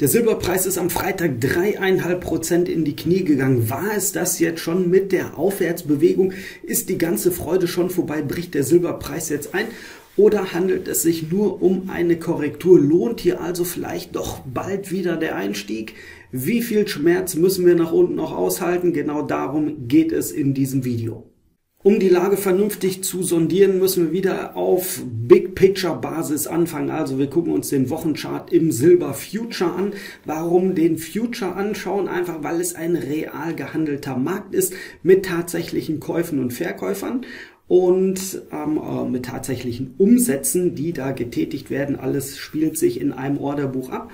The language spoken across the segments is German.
Der Silberpreis ist am Freitag dreieinhalb Prozent in die Knie gegangen. War es das jetzt schon mit der Aufwärtsbewegung? Ist die ganze Freude schon vorbei? Bricht der Silberpreis jetzt ein? Oder handelt es sich nur um eine Korrektur? Lohnt hier also vielleicht doch bald wieder der Einstieg? Wie viel Schmerz müssen wir nach unten noch aushalten? Genau darum geht es in diesem Video. Um die Lage vernünftig zu sondieren, müssen wir wieder auf Big Picture Basis anfangen. Also wir gucken uns den Wochenchart im Silber Future an. Warum den Future anschauen? Einfach weil es ein real gehandelter Markt ist mit tatsächlichen Käufen und Verkäufern und ähm, äh, mit tatsächlichen Umsätzen, die da getätigt werden. Alles spielt sich in einem Orderbuch ab.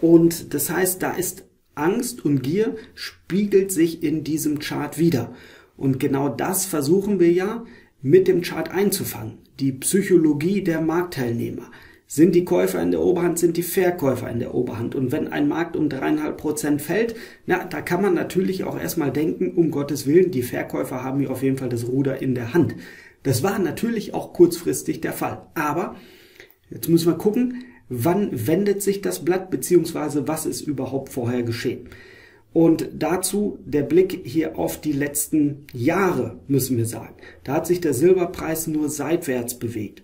Und das heißt, da ist Angst und Gier spiegelt sich in diesem Chart wieder. Und genau das versuchen wir ja mit dem Chart einzufangen. Die Psychologie der Marktteilnehmer. Sind die Käufer in der Oberhand, sind die Verkäufer in der Oberhand? Und wenn ein Markt um dreieinhalb Prozent fällt, na, da kann man natürlich auch erstmal denken, um Gottes Willen, die Verkäufer haben hier auf jeden Fall das Ruder in der Hand. Das war natürlich auch kurzfristig der Fall. Aber jetzt müssen wir gucken, wann wendet sich das Blatt, beziehungsweise was ist überhaupt vorher geschehen. Und dazu der Blick hier auf die letzten Jahre, müssen wir sagen. Da hat sich der Silberpreis nur seitwärts bewegt.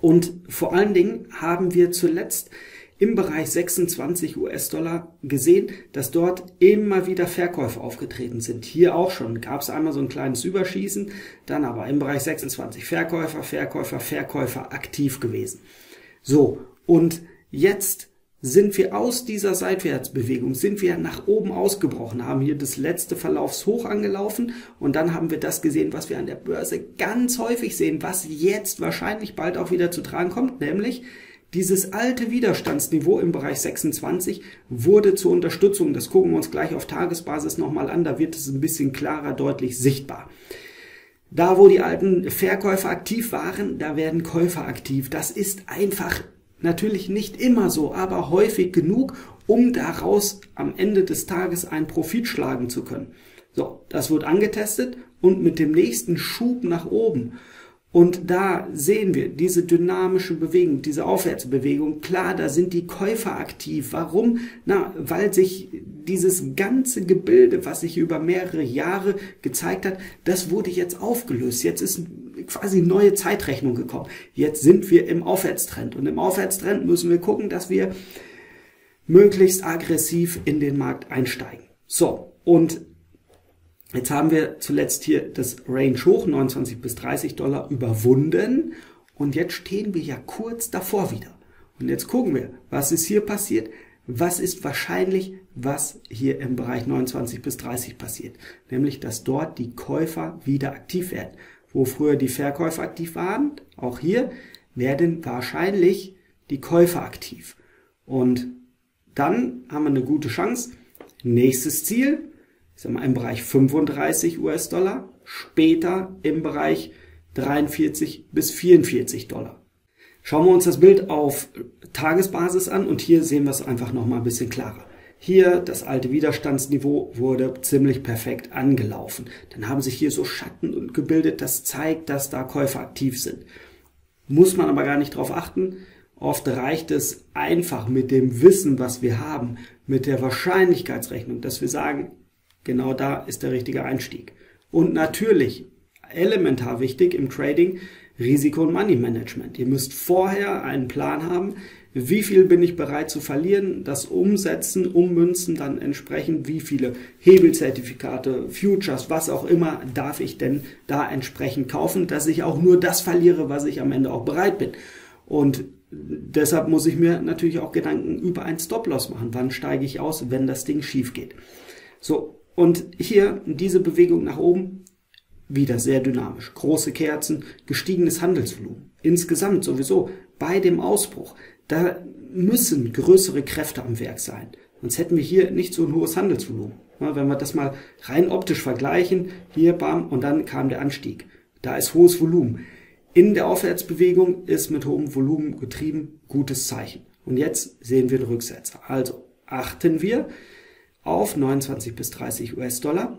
Und vor allen Dingen haben wir zuletzt im Bereich 26 US-Dollar gesehen, dass dort immer wieder Verkäufe aufgetreten sind. Hier auch schon gab es einmal so ein kleines Überschießen, dann aber im Bereich 26 Verkäufer, Verkäufer, Verkäufer aktiv gewesen. So, und jetzt sind wir aus dieser Seitwärtsbewegung, sind wir nach oben ausgebrochen, haben hier das letzte Verlaufshoch angelaufen und dann haben wir das gesehen, was wir an der Börse ganz häufig sehen, was jetzt wahrscheinlich bald auch wieder zu tragen kommt, nämlich dieses alte Widerstandsniveau im Bereich 26 wurde zur Unterstützung, das gucken wir uns gleich auf Tagesbasis nochmal an, da wird es ein bisschen klarer deutlich sichtbar. Da, wo die alten Verkäufer aktiv waren, da werden Käufer aktiv. Das ist einfach Natürlich nicht immer so, aber häufig genug, um daraus am Ende des Tages einen Profit schlagen zu können. So, das wird angetestet und mit dem nächsten Schub nach oben. Und da sehen wir diese dynamische Bewegung, diese Aufwärtsbewegung. Klar, da sind die Käufer aktiv. Warum? Na, weil sich dieses ganze Gebilde, was sich über mehrere Jahre gezeigt hat, das wurde jetzt aufgelöst. Jetzt ist quasi neue Zeitrechnung gekommen. Jetzt sind wir im Aufwärtstrend. Und im Aufwärtstrend müssen wir gucken, dass wir möglichst aggressiv in den Markt einsteigen. So, und jetzt haben wir zuletzt hier das Range hoch, 29 bis 30 Dollar, überwunden. Und jetzt stehen wir ja kurz davor wieder. Und jetzt gucken wir, was ist hier passiert? Was ist wahrscheinlich, was hier im Bereich 29 bis 30 passiert? Nämlich, dass dort die Käufer wieder aktiv werden wo früher die Verkäufer aktiv waren, auch hier werden wahrscheinlich die Käufer aktiv. Und dann haben wir eine gute Chance. Nächstes Ziel, ich sag mal im Bereich 35 US-Dollar, später im Bereich 43 bis 44 Dollar. Schauen wir uns das Bild auf Tagesbasis an und hier sehen wir es einfach noch mal ein bisschen klarer. Hier das alte Widerstandsniveau wurde ziemlich perfekt angelaufen. Dann haben sich hier so Schatten gebildet, das zeigt, dass da Käufer aktiv sind. Muss man aber gar nicht drauf achten. Oft reicht es einfach mit dem Wissen, was wir haben, mit der Wahrscheinlichkeitsrechnung, dass wir sagen, genau da ist der richtige Einstieg. Und natürlich, elementar wichtig im Trading, Risiko- und Money Management. Ihr müsst vorher einen Plan haben, wie viel bin ich bereit zu verlieren, das umsetzen, ummünzen, dann entsprechend wie viele Hebelzertifikate, Futures, was auch immer darf ich denn da entsprechend kaufen, dass ich auch nur das verliere, was ich am Ende auch bereit bin. Und deshalb muss ich mir natürlich auch Gedanken über ein Stop-Loss machen. Wann steige ich aus, wenn das Ding schief geht? So. Und hier diese Bewegung nach oben, wieder sehr dynamisch. Große Kerzen, gestiegenes Handelsvolumen. Insgesamt sowieso bei dem Ausbruch da müssen größere Kräfte am Werk sein. Sonst hätten wir hier nicht so ein hohes Handelsvolumen. wenn wir das mal rein optisch vergleichen, hier bam, und dann kam der Anstieg. Da ist hohes Volumen. In der Aufwärtsbewegung ist mit hohem Volumen getrieben, gutes Zeichen. Und jetzt sehen wir den Rücksetzer. Also achten wir auf 29 bis 30 US-Dollar.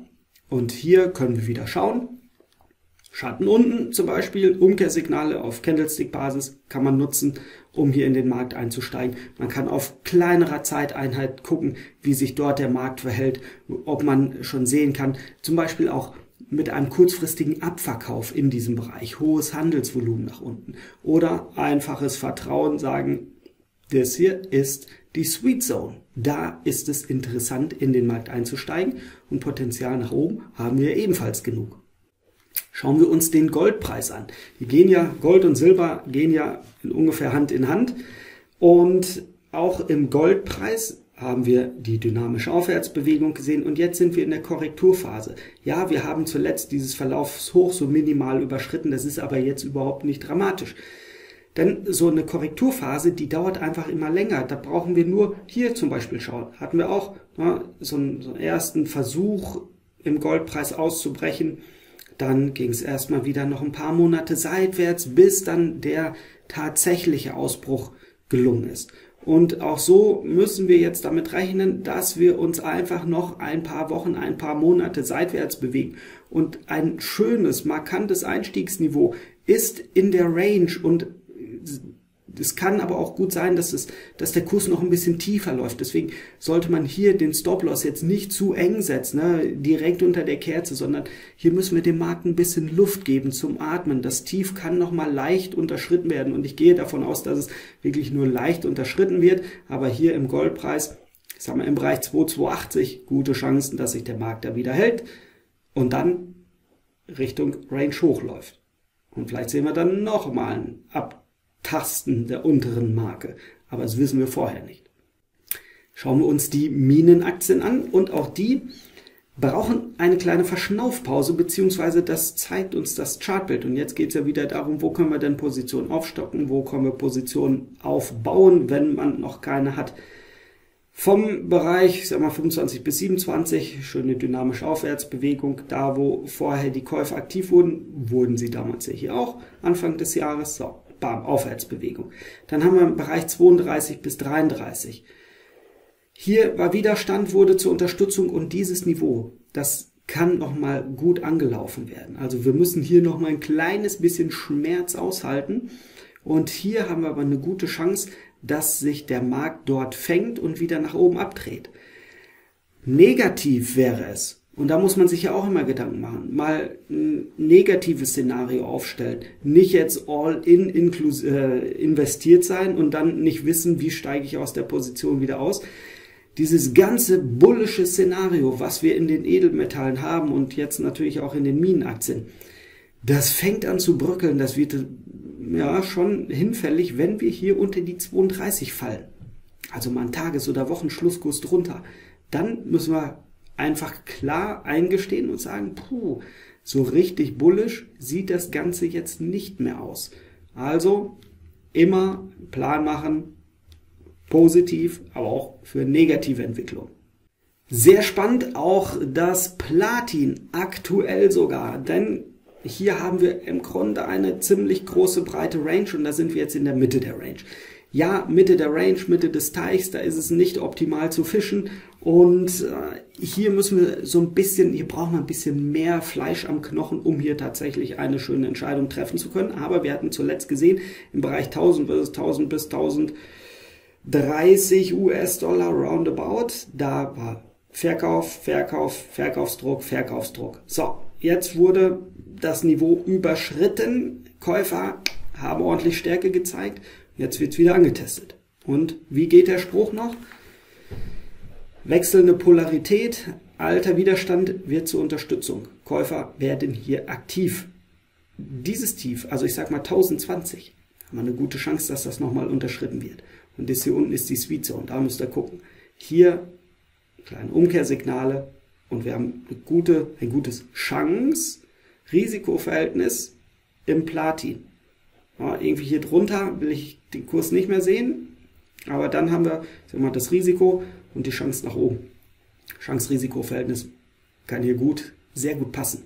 Und hier können wir wieder schauen. Schatten unten zum Beispiel, Umkehrsignale auf Candlestick-Basis kann man nutzen, um hier in den Markt einzusteigen. Man kann auf kleinerer Zeiteinheit gucken, wie sich dort der Markt verhält, ob man schon sehen kann, zum Beispiel auch mit einem kurzfristigen Abverkauf in diesem Bereich, hohes Handelsvolumen nach unten oder einfaches Vertrauen sagen, das hier ist die Sweet Zone. Da ist es interessant, in den Markt einzusteigen und Potenzial nach oben haben wir ebenfalls genug. Schauen wir uns den Goldpreis an. Die gehen ja, Gold und Silber gehen ja ungefähr Hand in Hand. Und auch im Goldpreis haben wir die dynamische Aufwärtsbewegung gesehen und jetzt sind wir in der Korrekturphase. Ja, wir haben zuletzt dieses Verlaufshoch so minimal überschritten, das ist aber jetzt überhaupt nicht dramatisch. Denn so eine Korrekturphase, die dauert einfach immer länger. Da brauchen wir nur hier zum Beispiel schauen. Hatten wir auch ja, so, einen, so einen ersten Versuch im Goldpreis auszubrechen. Dann ging es erstmal wieder noch ein paar Monate seitwärts, bis dann der tatsächliche Ausbruch gelungen ist. Und auch so müssen wir jetzt damit rechnen, dass wir uns einfach noch ein paar Wochen, ein paar Monate seitwärts bewegen. Und ein schönes, markantes Einstiegsniveau ist in der Range und es kann aber auch gut sein, dass, es, dass der Kurs noch ein bisschen tiefer läuft. Deswegen sollte man hier den Stop-Loss jetzt nicht zu eng setzen, ne, direkt unter der Kerze, sondern hier müssen wir dem Markt ein bisschen Luft geben zum Atmen. Das Tief kann noch mal leicht unterschritten werden und ich gehe davon aus, dass es wirklich nur leicht unterschritten wird. Aber hier im Goldpreis, ich sag mal im Bereich 2280, gute Chancen, dass sich der Markt da wieder hält und dann Richtung Range hochläuft. Und vielleicht sehen wir dann noch mal einen Ab Tasten der unteren Marke. Aber das wissen wir vorher nicht. Schauen wir uns die Minenaktien an und auch die brauchen eine kleine Verschnaufpause, beziehungsweise das zeigt uns das Chartbild. Und jetzt geht es ja wieder darum, wo können wir denn Positionen aufstocken, wo können wir Positionen aufbauen, wenn man noch keine hat. Vom Bereich, ich sag mal 25 bis 27, schöne dynamische Aufwärtsbewegung. Da, wo vorher die Käufer aktiv wurden, wurden sie damals ja hier auch Anfang des Jahres. So, bam, Aufwärtsbewegung. Dann haben wir im Bereich 32 bis 33. Hier war Widerstand, wurde zur Unterstützung und dieses Niveau, das kann nochmal gut angelaufen werden. Also wir müssen hier nochmal ein kleines bisschen Schmerz aushalten. Und hier haben wir aber eine gute Chance, dass sich der Markt dort fängt und wieder nach oben abdreht. Negativ wäre es, und da muss man sich ja auch immer Gedanken machen. Mal ein negatives Szenario aufstellen. Nicht jetzt all in äh, investiert sein und dann nicht wissen, wie steige ich aus der Position wieder aus. Dieses ganze bullische Szenario, was wir in den Edelmetallen haben und jetzt natürlich auch in den Minenaktien, das fängt an zu bröckeln. Das wird ja schon hinfällig, wenn wir hier unter die 32 fallen. Also mal ein Tages- oder Wochenschlusskurs drunter. Dann müssen wir einfach klar eingestehen und sagen, puh, so richtig bullisch sieht das Ganze jetzt nicht mehr aus. Also immer Plan machen, positiv, aber auch für negative Entwicklung. Sehr spannend auch das Platin, aktuell sogar, denn hier haben wir im Grunde eine ziemlich große breite Range und da sind wir jetzt in der Mitte der Range ja, Mitte der Range, Mitte des Teichs, da ist es nicht optimal zu fischen. Und äh, hier müssen wir so ein bisschen, hier brauchen wir ein bisschen mehr Fleisch am Knochen, um hier tatsächlich eine schöne Entscheidung treffen zu können. Aber wir hatten zuletzt gesehen, im Bereich 1000 bis 1000 bis 1030 US-Dollar roundabout, da war Verkauf, Verkauf, Verkaufsdruck, Verkaufsdruck. So, jetzt wurde das Niveau überschritten. Käufer haben ordentlich Stärke gezeigt Jetzt wird es wieder angetestet. Und wie geht der Spruch noch? Wechselnde Polarität, alter Widerstand wird zur Unterstützung. Käufer werden hier aktiv. Dieses Tief, also ich sag mal 1020, haben wir eine gute Chance, dass das nochmal unterschritten wird. Und das hier unten ist die Sweet Zone, da müsst ihr gucken. Hier kleine Umkehrsignale und wir haben eine gute, ein gutes Chance-Risikoverhältnis im Platin. Irgendwie hier drunter will ich den Kurs nicht mehr sehen. Aber dann haben wir mal, das Risiko und die Chance nach oben. Chance-Risiko-Verhältnis kann hier gut, sehr gut passen.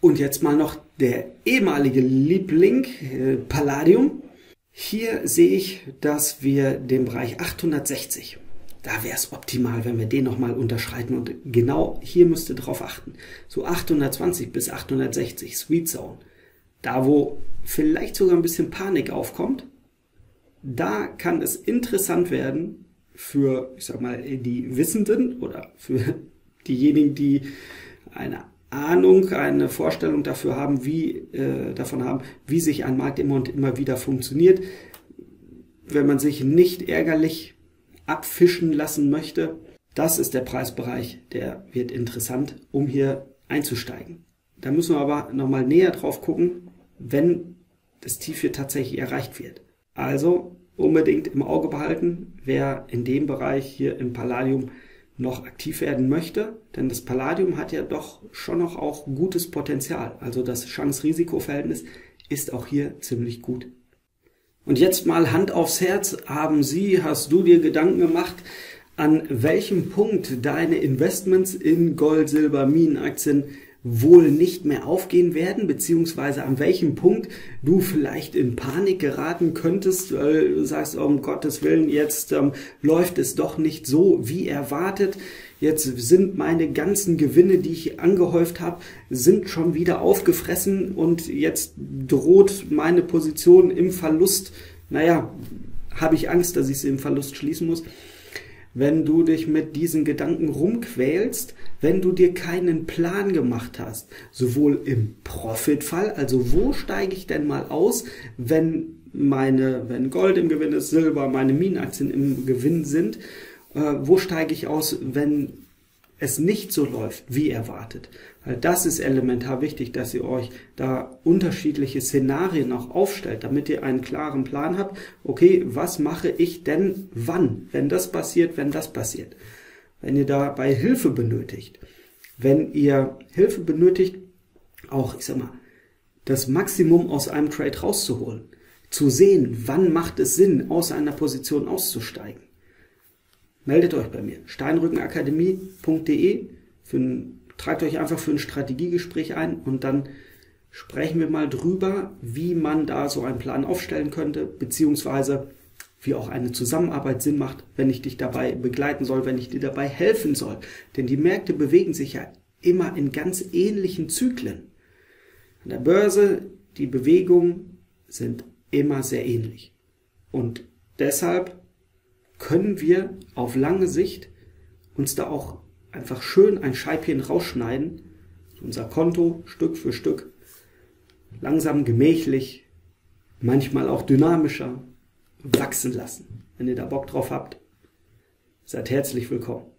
Und jetzt mal noch der ehemalige Liebling, äh, Palladium. Hier sehe ich, dass wir den Bereich 860 da wäre es optimal, wenn wir den nochmal unterschreiten. Und genau hier müsst ihr drauf achten. So 820 bis 860 Sweet Zone. Da, wo vielleicht sogar ein bisschen Panik aufkommt, da kann es interessant werden für, ich sag mal, die Wissenden oder für diejenigen, die eine Ahnung, eine Vorstellung dafür haben, wie äh, davon haben, wie sich ein Markt immer und immer wieder funktioniert. Wenn man sich nicht ärgerlich abfischen lassen möchte, das ist der Preisbereich, der wird interessant, um hier einzusteigen. Da müssen wir aber nochmal näher drauf gucken, wenn das Tief hier tatsächlich erreicht wird. Also unbedingt im Auge behalten, wer in dem Bereich hier im Palladium noch aktiv werden möchte, denn das Palladium hat ja doch schon noch auch gutes Potenzial. Also das Chance-Risiko-Verhältnis ist auch hier ziemlich gut. Und jetzt mal Hand aufs Herz, haben Sie, hast du dir Gedanken gemacht, an welchem Punkt deine Investments in Gold, Silber, Minenaktien wohl nicht mehr aufgehen werden, beziehungsweise an welchem Punkt du vielleicht in Panik geraten könntest, weil du sagst, um Gottes Willen, jetzt ähm, läuft es doch nicht so wie erwartet. Jetzt sind meine ganzen Gewinne, die ich angehäuft habe, sind schon wieder aufgefressen und jetzt droht meine Position im Verlust. Naja, habe ich Angst, dass ich sie im Verlust schließen muss wenn du dich mit diesen Gedanken rumquälst, wenn du dir keinen Plan gemacht hast, sowohl im Profitfall, also wo steige ich denn mal aus, wenn meine, wenn Gold im Gewinn ist, Silber, meine Minenaktien im Gewinn sind, äh, wo steige ich aus, wenn es nicht so läuft, wie erwartet. Das ist elementar wichtig, dass ihr euch da unterschiedliche Szenarien auch aufstellt, damit ihr einen klaren Plan habt. Okay, was mache ich denn wann, wenn das passiert, wenn das passiert? Wenn ihr dabei Hilfe benötigt, wenn ihr Hilfe benötigt, auch, ich sag mal, das Maximum aus einem Trade rauszuholen, zu sehen, wann macht es Sinn, aus einer Position auszusteigen meldet euch bei mir. steinrückenakademie.de. Tragt euch einfach für ein Strategiegespräch ein und dann sprechen wir mal drüber, wie man da so einen Plan aufstellen könnte, beziehungsweise wie auch eine Zusammenarbeit Sinn macht, wenn ich dich dabei begleiten soll, wenn ich dir dabei helfen soll. Denn die Märkte bewegen sich ja immer in ganz ähnlichen Zyklen. An der Börse, die Bewegungen sind immer sehr ähnlich. Und deshalb können wir auf lange Sicht uns da auch einfach schön ein Scheibchen rausschneiden, unser Konto Stück für Stück langsam gemächlich, manchmal auch dynamischer wachsen lassen. Wenn ihr da Bock drauf habt, seid herzlich willkommen.